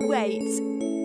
Wait,